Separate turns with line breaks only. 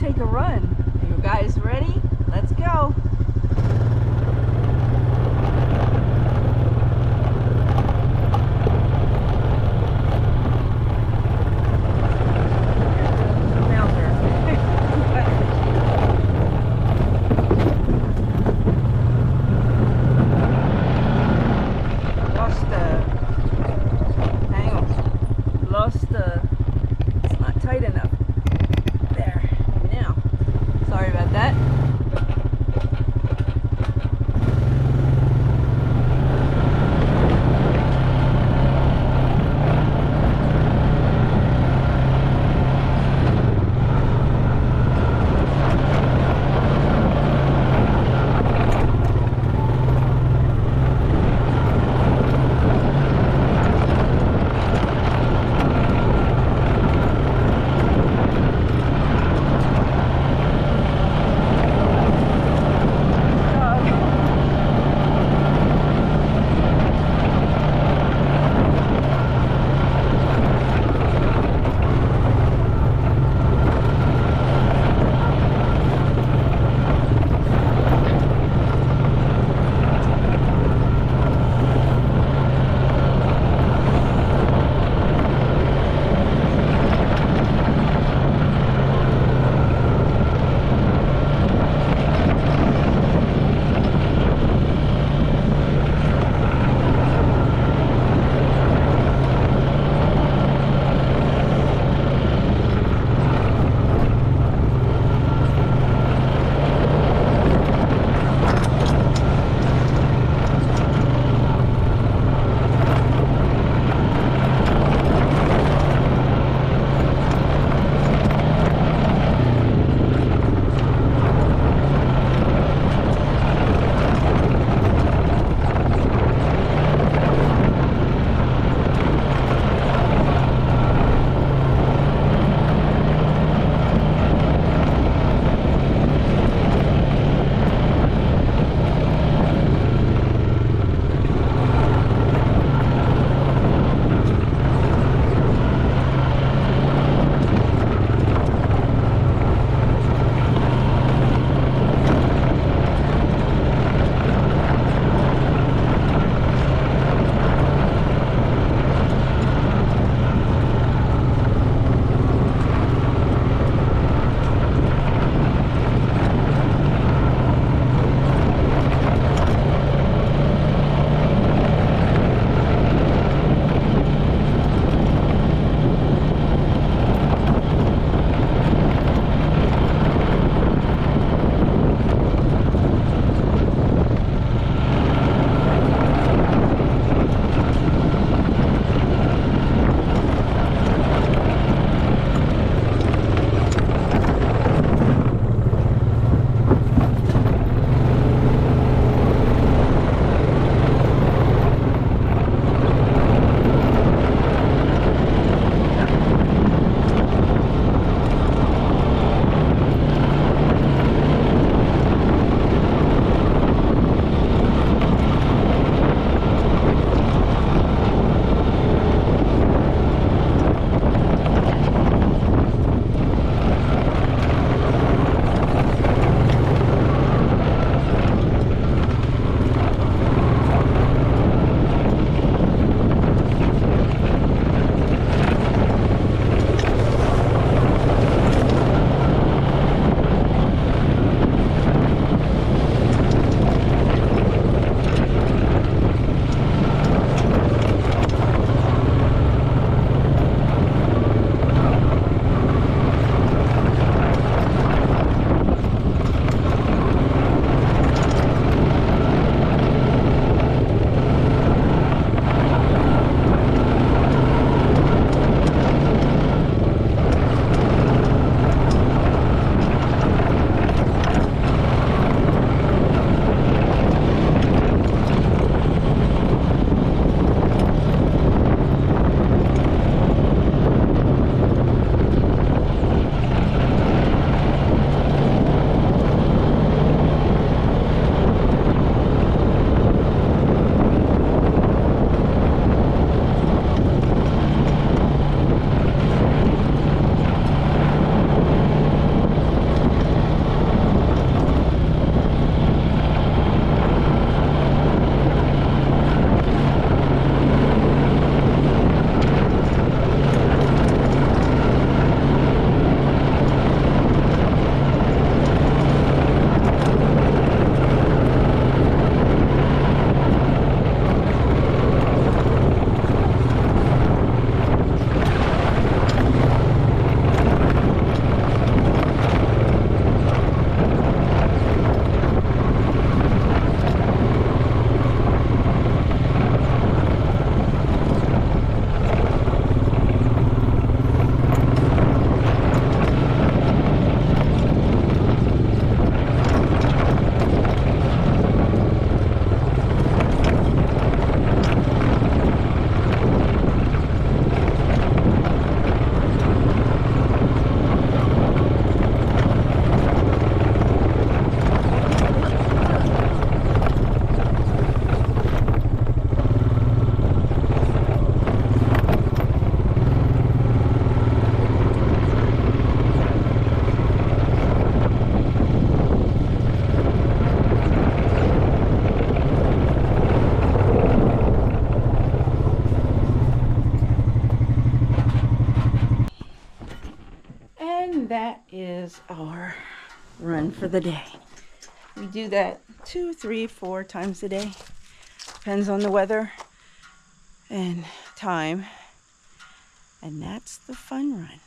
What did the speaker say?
take a run. Are you guys ready? Let's go. The. Is our run for the day. We do that two, three, four times a day. Depends on the weather and time. And that's the fun run.